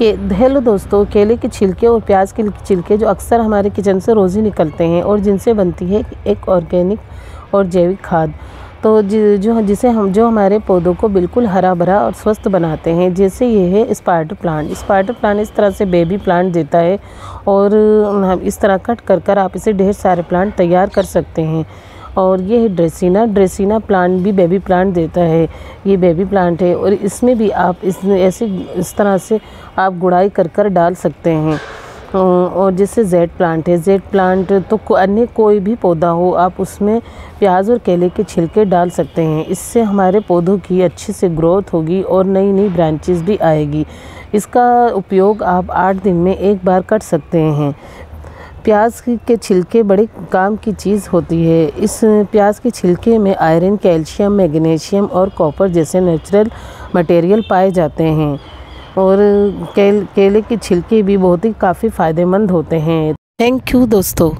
के हेलो दोस्तों, केले के छिलके और प्याज के छिलके जो अक्सर हमारे किचन से रोज़ ही निकलते हैं और जिनसे बनती है एक ऑर्गेनिक और जैविक खाद। तो जो जिसे हम, जो हमारे पौधों को बिल्कुल हरा भरा और स्वस्थ बनाते हैं, जैसे ये है स्पाइडर प्लांट। स्पाइडर प्लांट इस तरह से बेबी प्लांट देता है और हम इस तरह कट कर कर आप इसे ढेर सारे प्लांट तैयार कर सकते हैं। और ये है ड्रेसिना ड्रेसिना प्लांट भी बेबी प्लांट देता है। ये बेबी प्लांट है और इसमें भी आप इस, ऐसे, इस तरह से आप गुड़ाई कर कर डाल सकते हैं। और जैसे जेड प्लांट है। जेड प्लांट तो अन्य कोई भी पौधा हो, आप उसमें प्याज और केले के छिलके डाल सकते हैं। इससे हमारे पौधों की अच्छे से ग्रोथ होगी और नई नई ब्रांचेस भी आएगी। इसका उपयोग आप आठ दिन में एक बार कर सकते हैं। प्याज के छिलके बड़े काम की चीज़ होती है। इस प्याज के छिलके में आयरन, कैल्शियम, मैग्नीशियम और कॉपर जैसे नेचुरल मटेरियल पाए जाते हैं। और केल केले के छिलके भी बहुत ही काफ़ी फ़ायदेमंद होते हैं। थैंक यू दोस्तों।